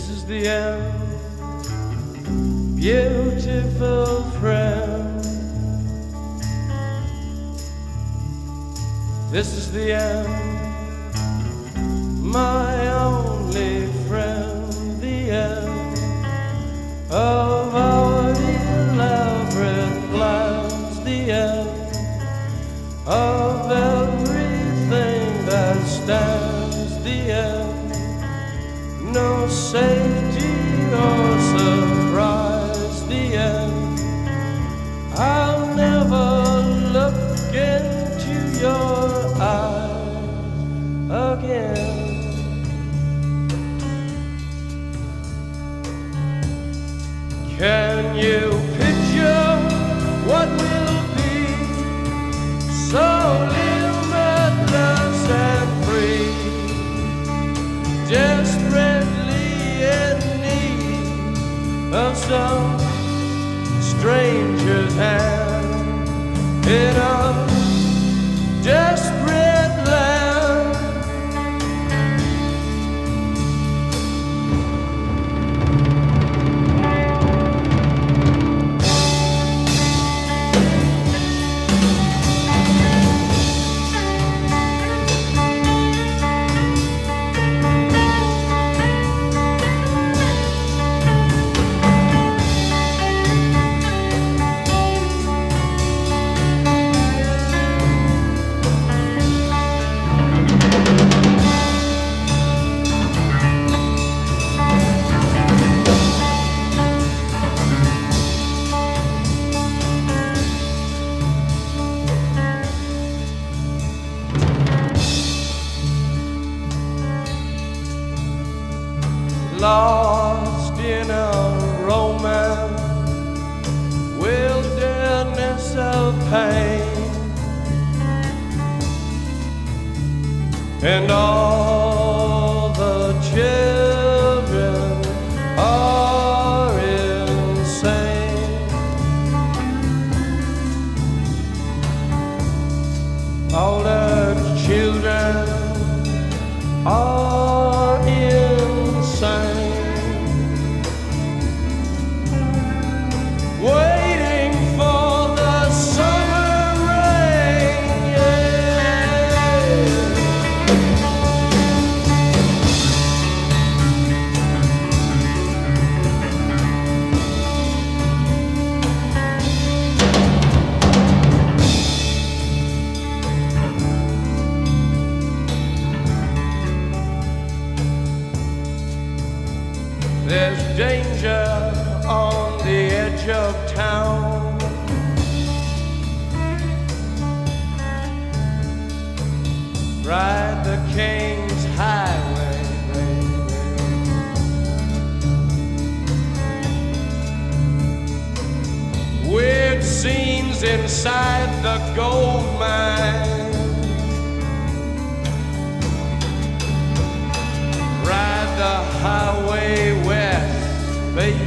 This is the end, beautiful friend. This is the end, and all the children are insane. All the children are Ride the King's Highway, baby. Weird scenes inside the gold mine. Ride the highway west, baby.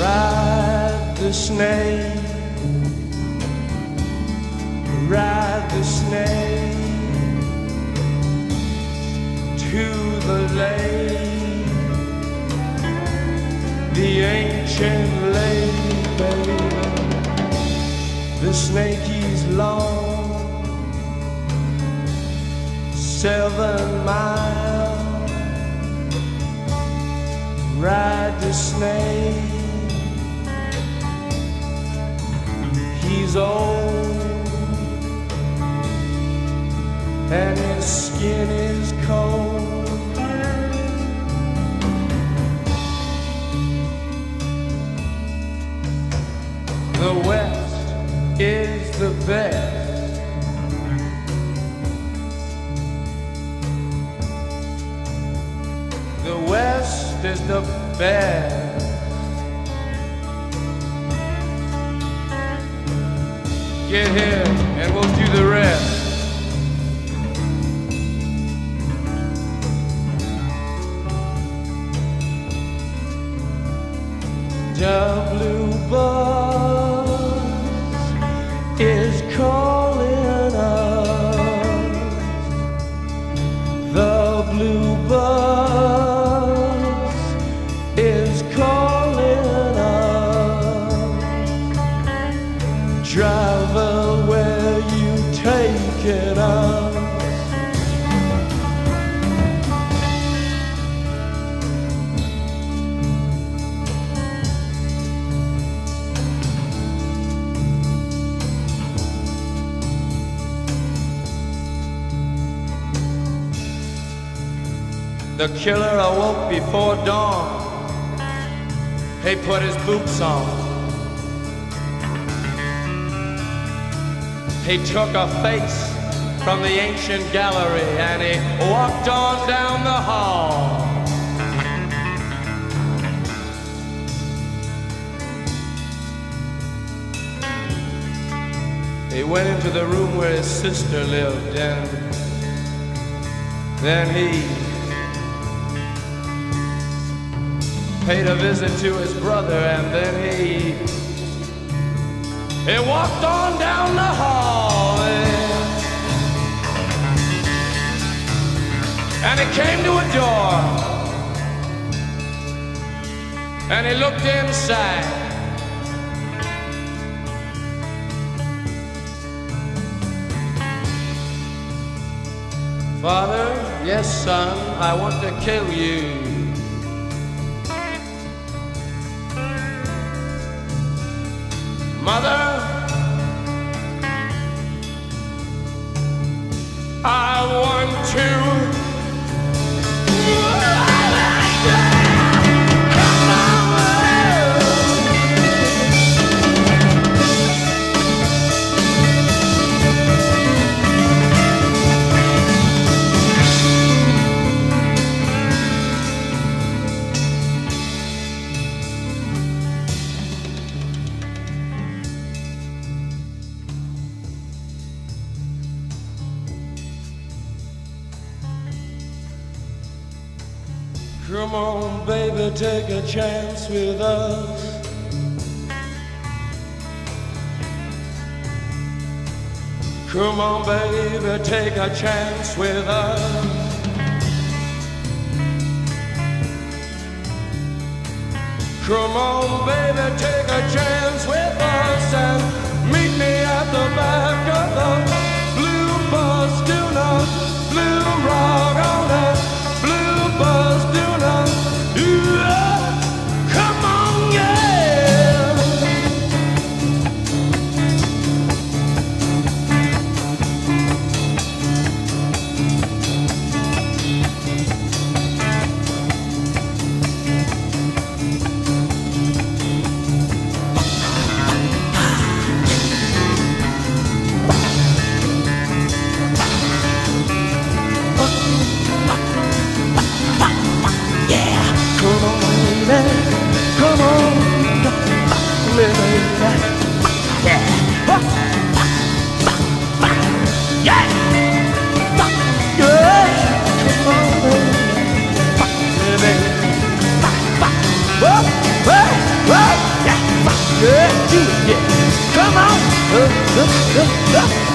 Ride the snake, to the ancient lake, baby. The snake is long, seven miles. Ride the snake. He's old, and his skin is cold. Best. The West is the best. Get here and we'll do the rest. The blue is calling The killer awoke before dawn. He put his boots on. He took a face from the ancient gallery and he walked on down the hall. He went into the room where his sister lived and then he paid a visit to his brother and then he he walked on down the hall and, he came to a door and he looked inside. Father, yes son, I want to kill you Come on, baby, take a chance with us. Come on, baby, take a chance with us. Come on, baby, take a chance with us and meet me at the back of the blue bus. Do not blue rock on that blue bus.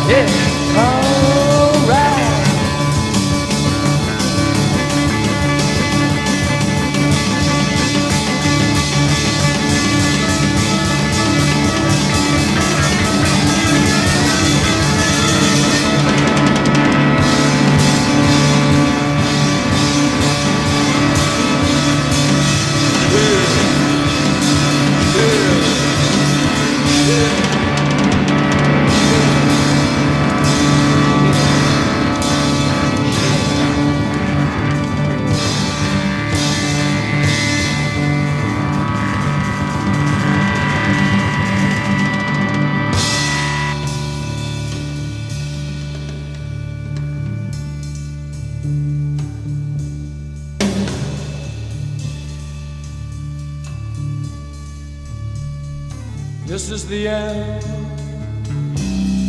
Yeah. Is the end,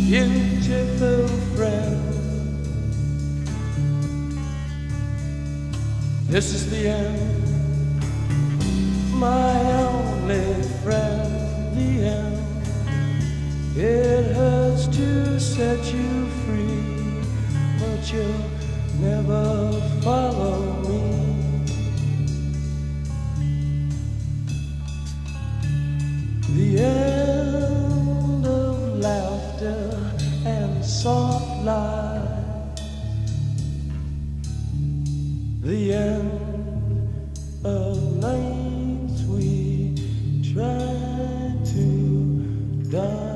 beautiful friend. This is the end, my only friend. The end. It hurts to set you free, but you'll never follow the end of nights we try to die.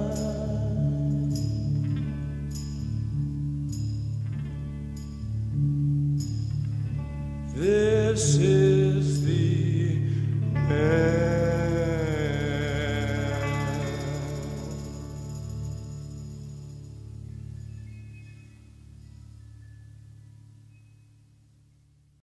This is